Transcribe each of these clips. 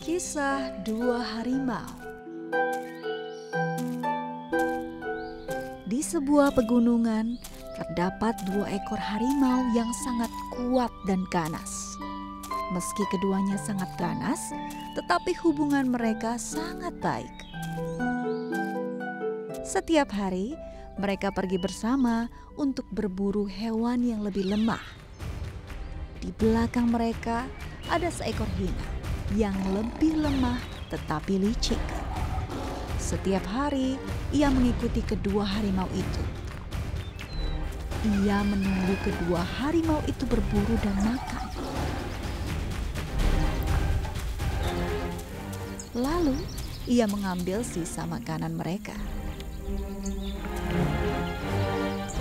Kisah dua harimau Di sebuah pegunungan terdapat dua ekor harimau yang sangat kuat dan ganas. Meski keduanya sangat ganas, tetapi hubungan mereka sangat baik. Setiap hari, mereka pergi bersama untuk berburu hewan yang lebih lemah. Di belakang mereka ada seekor hina yang lebih lemah tetapi licik. Setiap hari ia mengikuti kedua harimau itu. Ia menunggu kedua harimau itu berburu dan makan. Lalu ia mengambil sisa makanan mereka.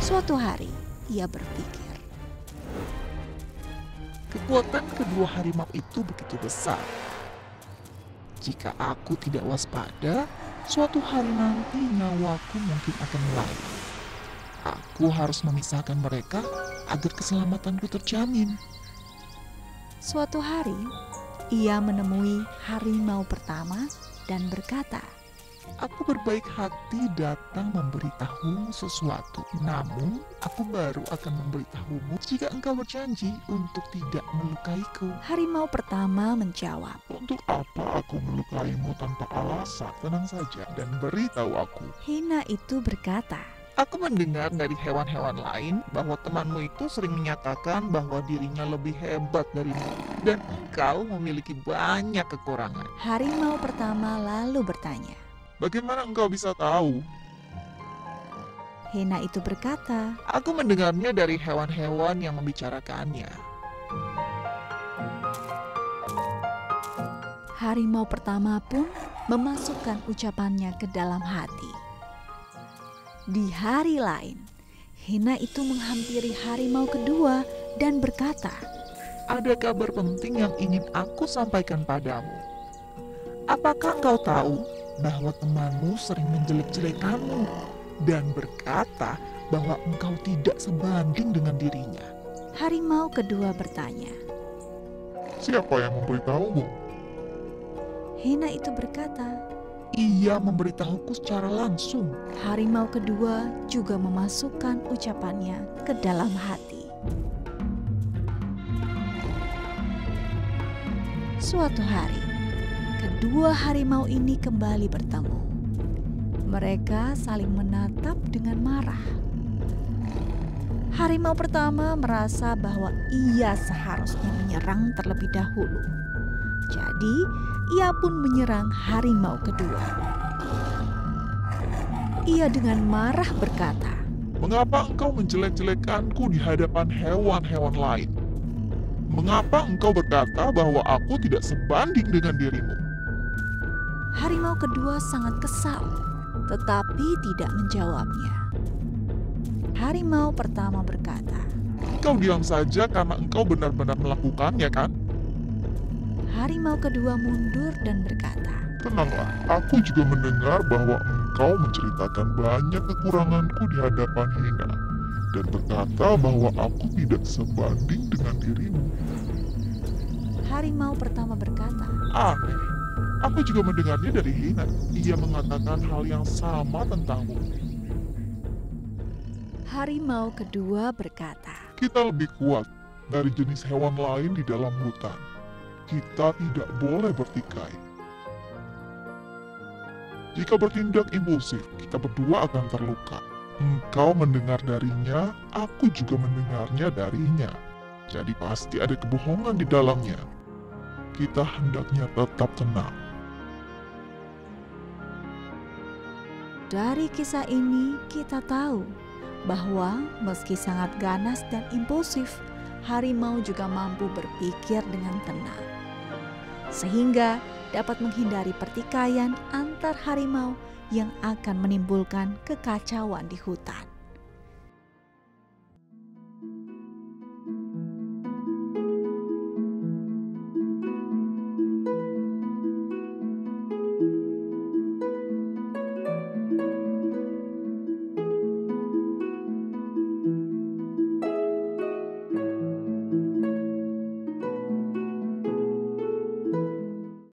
Suatu hari ia berpikir, Kekuatan kedua harimau itu begitu besar. Jika aku tidak waspada, suatu hari nanti nyawaku mungkin akan melayang. Aku harus memisahkan mereka agar keselamatanku terjamin. Suatu hari, ia menemui harimau pertama dan berkata, Aku berbaik hati datang memberitahumu sesuatu. Namun, aku baru akan memberitahumu jika engkau berjanji untuk tidak melukaiku. Harimau pertama menjawab, Untuk apa aku melukaimu tanpa alasan? Tenang saja dan beritahu aku. Hina itu berkata, Aku mendengar dari hewan-hewan lain bahwa temanmu itu sering menyatakan bahwa dirinya lebih hebat darimu dan engkau memiliki banyak kekurangan. Harimau pertama lalu bertanya. Bagaimana engkau bisa tahu? Hina itu berkata, Aku mendengarnya dari hewan-hewan yang membicarakannya. harimau pertama pun memasukkan ucapannya ke dalam hati. Di hari lain, Hina itu menghampiri harimau kedua dan berkata, Ada kabar penting yang ingin aku sampaikan padamu. Apakah engkau tahu bahwa temanmu sering menjelek-jelekanmu dan berkata bahwa engkau tidak sebanding dengan dirinya? Harimau kedua bertanya. Siapa yang memberitahumu? Hina itu berkata, Ia memberitahuku secara langsung. harimau kedua juga memasukkan ucapannya ke dalam hati. Suatu hari, kedua harimau ini kembali bertemu. Mereka saling menatap dengan marah. Harimau pertama merasa bahwa ia seharusnya menyerang terlebih dahulu. Jadi, ia pun menyerang harimau kedua. Ia dengan marah berkata, Mengapa engkau menjelek-jelekanku di hadapan hewan-hewan lain? Mengapa engkau berkata bahwa aku tidak sebanding dengan dirimu? Harimau kedua sangat kesal, tetapi tidak menjawabnya. Harimau pertama berkata, Engkau diam saja karena engkau benar-benar melakukannya kan? harimau kedua mundur dan berkata, Tenanglah, aku juga mendengar bahwa engkau menceritakan banyak kekuranganku di hadapan Hina dan berkata bahwa aku tidak sebanding dengan dirimu. harimau pertama berkata, Aneh, aku juga mendengarnya dari Hina. Ia mengatakan hal yang sama tentangmu. harimau kedua berkata, Kita lebih kuat dari jenis hewan lain di dalam hutan. Kita tidak boleh bertikai. Jika bertindak impulsif, kita berdua akan terluka. Engkau mendengar darinya, aku juga mendengarnya darinya. Jadi pasti ada kebohongan di dalamnya. Kita hendaknya tetap tenang. Dari kisah ini kita tahu bahwa meski sangat ganas dan impulsif, harimau juga mampu berpikir dengan tenang. Sehingga dapat menghindari pertikaian antar harimau yang akan menimbulkan kekacauan di hutan.